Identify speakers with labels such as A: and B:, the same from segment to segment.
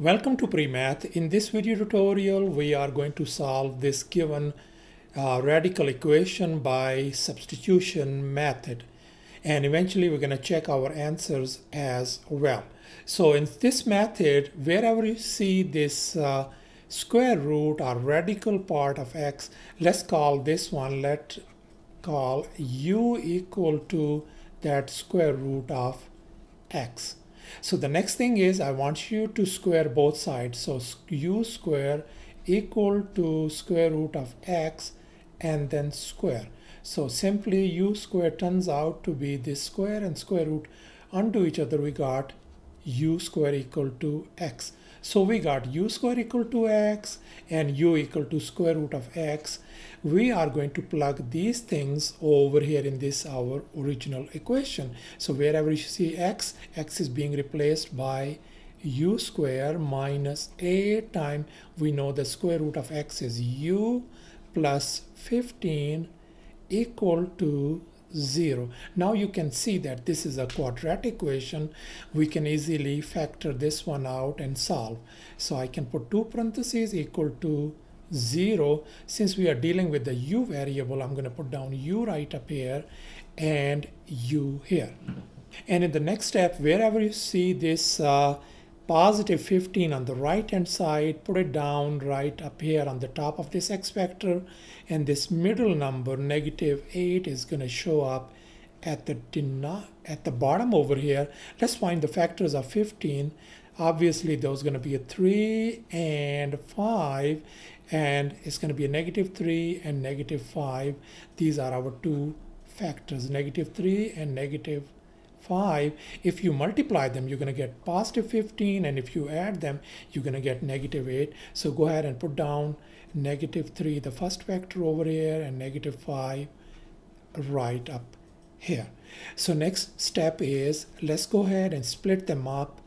A: Welcome to PreMath. In this video tutorial, we are going to solve this given uh, radical equation by substitution method. And eventually we're going to check our answers as well. So in this method, wherever you see this uh, square root or radical part of x, let's call this one, let's call u equal to that square root of x. So the next thing is I want you to square both sides. So u square equal to square root of x and then square. So simply u square turns out to be this square and square root undo each other we got u square equal to x. So we got u square equal to x and u equal to square root of x. We are going to plug these things over here in this our original equation. So wherever you see x, x is being replaced by u square minus a time we know the square root of x is u plus 15 equal to 0. Now you can see that this is a quadratic equation. We can easily factor this one out and solve. So I can put two parentheses equal to 0. Since we are dealing with the u variable, I'm going to put down u right up here and u here. And in the next step, wherever you see this uh, positive 15 on the right hand side, put it down right up here on the top of this x factor. And this middle number, negative 8, is going to show up at the, at the bottom over here. Let's find the factors of 15. Obviously, there's going to be a 3 and 5. And it's going to be a negative 3 and negative 5. These are our two factors, negative 3 and negative 5 if you multiply them you're going to get positive 15 and if you add them you're going to get negative 8 so go ahead and put down negative 3 the first factor over here and negative 5 right up here. So next step is let's go ahead and split them up.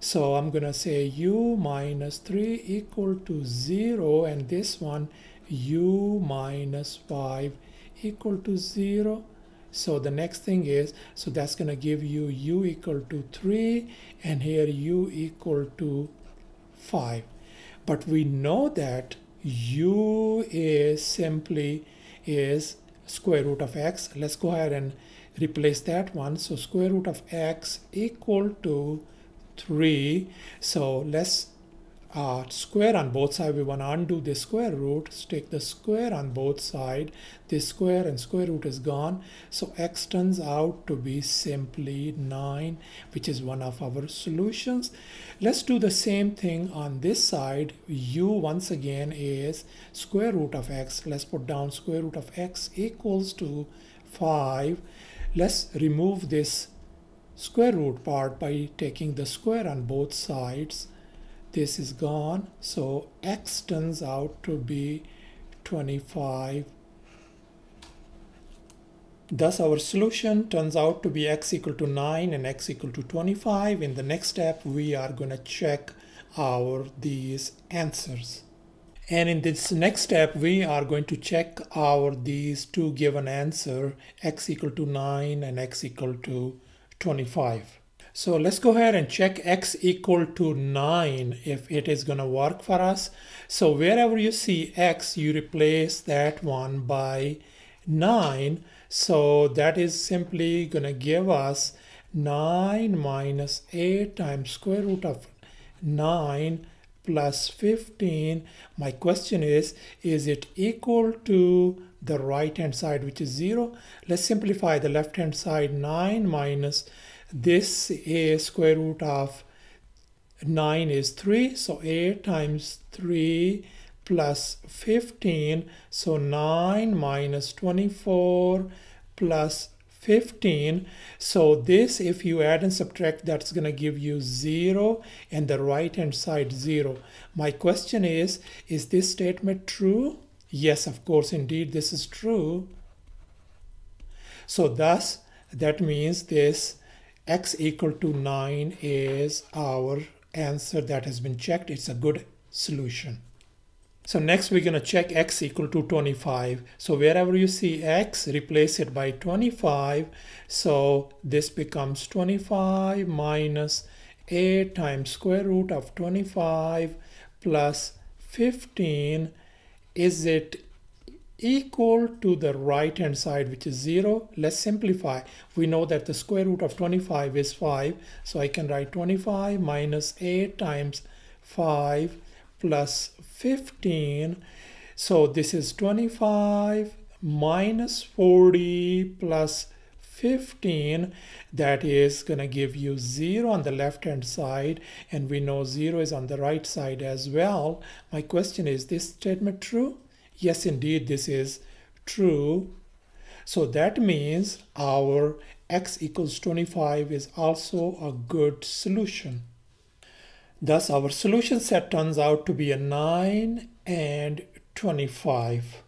A: So I'm going to say u minus 3 equal to 0 and this one u minus 5 equal to 0 so the next thing is, so that's going to give you u equal to 3 and here u equal to 5. But we know that u is simply is square root of x. Let's go ahead and replace that one. So square root of x equal to 3. So let's uh, square on both sides. We want to undo the square root. Take the square on both sides. This square and square root is gone. So x turns out to be simply 9, which is one of our solutions. Let's do the same thing on this side. u once again is square root of x. Let's put down square root of x equals to 5. Let's remove this square root part by taking the square on both sides this is gone. So x turns out to be 25 thus our solution turns out to be x equal to 9 and x equal to 25 in the next step we are going to check our these answers. And in this next step we are going to check our these two given answer x equal to 9 and x equal to 25 so let's go ahead and check x equal to 9 if it is going to work for us. So wherever you see x, you replace that one by 9. So that is simply going to give us 9 minus 8 times square root of 9 plus 15. My question is, is it equal to the right hand side, which is 0? Let's simplify the left hand side. 9 minus this a square root of 9 is 3 so 8 times 3 plus 15 so 9 minus 24 plus 15 so this if you add and subtract that's going to give you 0 and the right hand side 0 my question is is this statement true? Yes of course indeed this is true. So thus that means this x equal to 9 is our answer that has been checked. It's a good solution. So next we're going to check x equal to 25. So wherever you see x, replace it by 25. So this becomes 25 minus 8 times square root of 25 plus 15 is it equal to the right hand side which is 0 let's simplify. We know that the square root of 25 is 5 so I can write 25 minus 8 times 5 plus 15 so this is 25 minus 40 plus 15 that is going to give you 0 on the left hand side. And we know 0 is on the right side as well. My question is this statement true yes indeed this is true. So that means our x equals 25 is also a good solution. Thus our solution set turns out to be a 9 and 25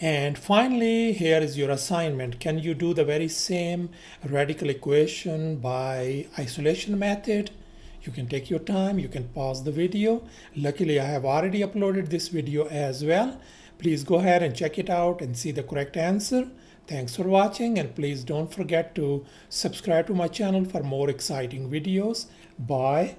A: and finally here is your assignment. Can you do the very same radical equation by isolation method? You can take your time. You can pause the video. Luckily i have already uploaded this video as well Please go ahead and check it out and see the correct answer. Thanks for watching and please don't forget to subscribe to my channel for more exciting videos. Bye.